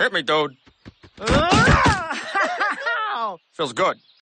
Hit me, dude. Feels good.